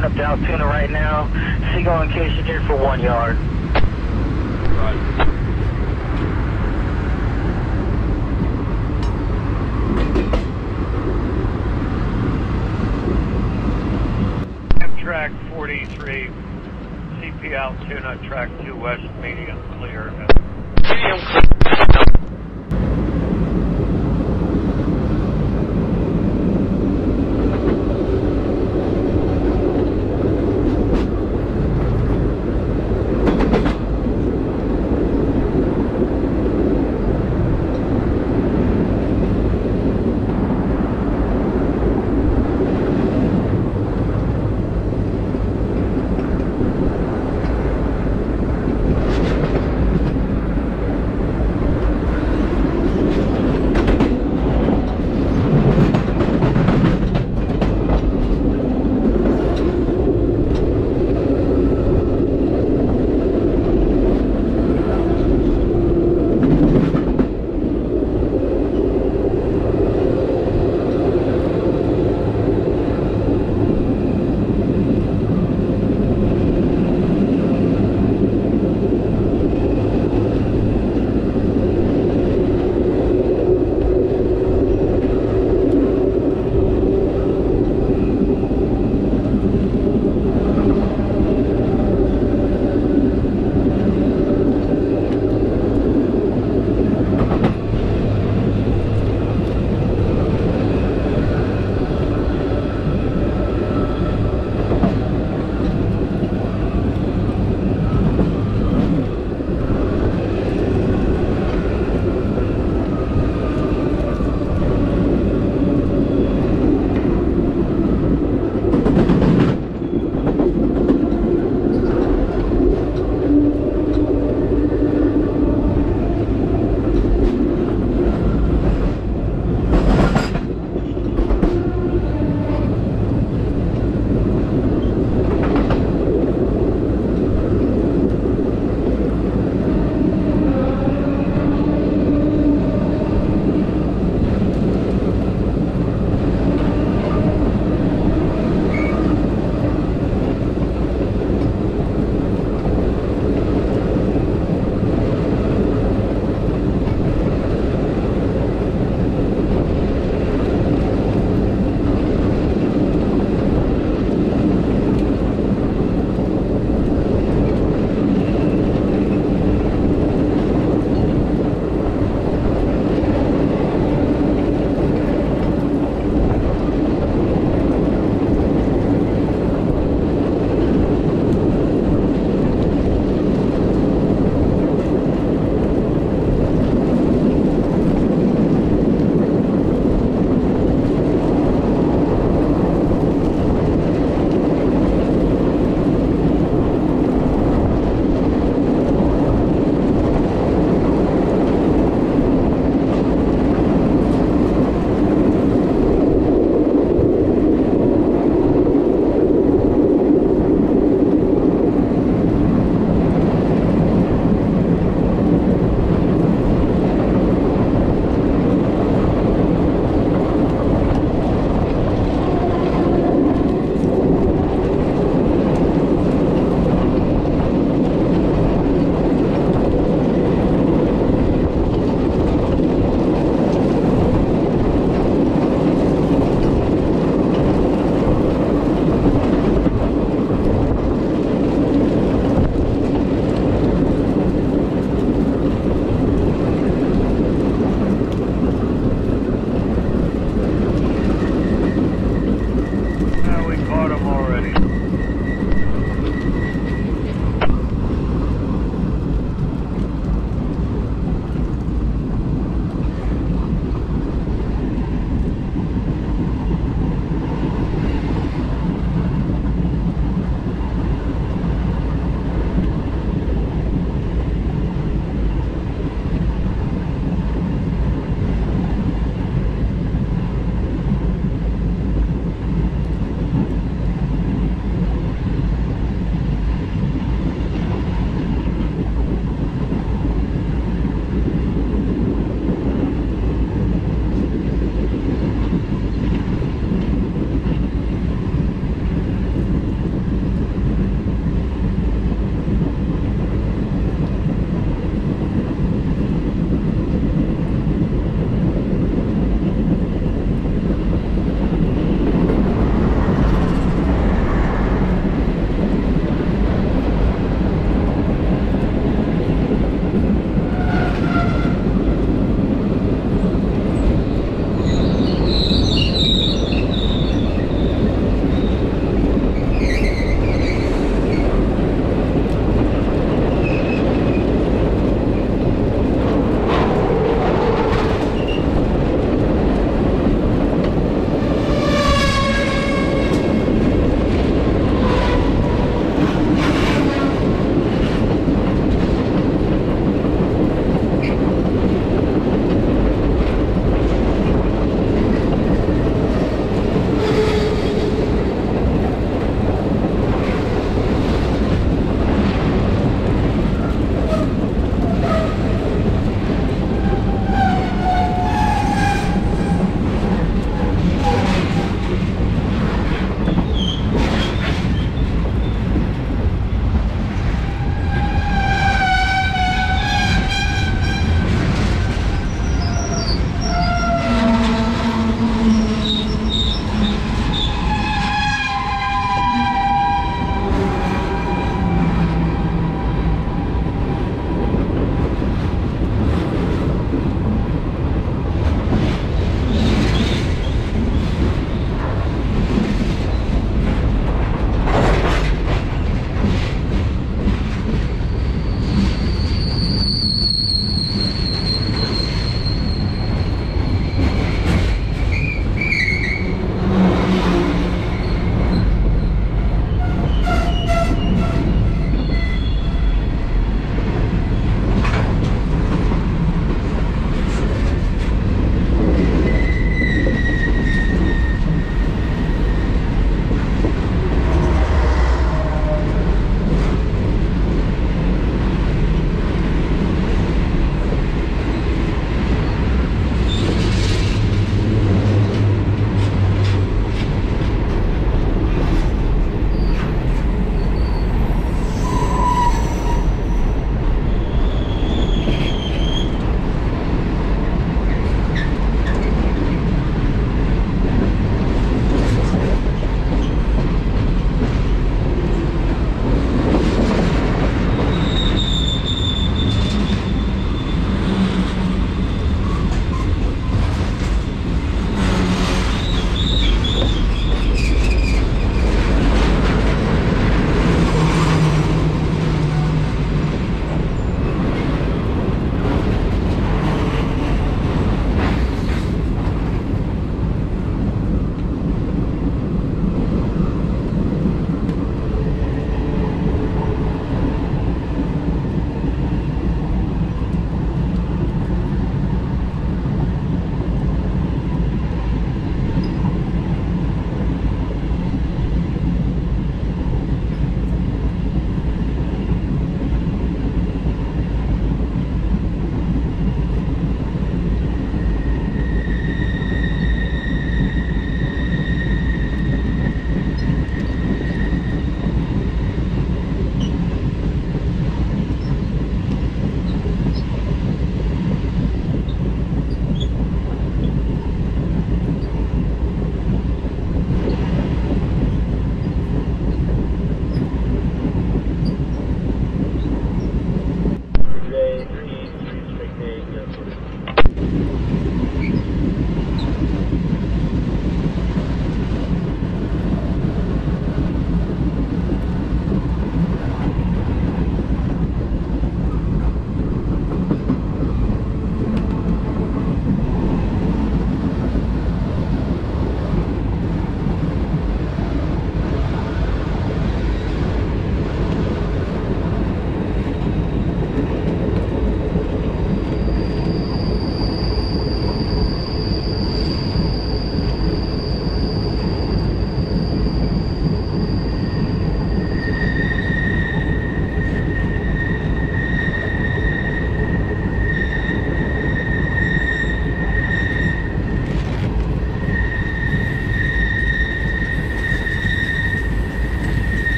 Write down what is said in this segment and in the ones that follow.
coming up to Altoona right now. Seagull in case you here for one yard.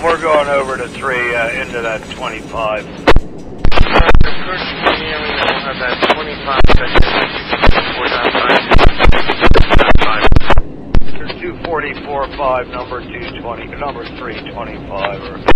Medium. We're going over to 3 uh, into that 25. Two forty four five number two twenty number three twenty five or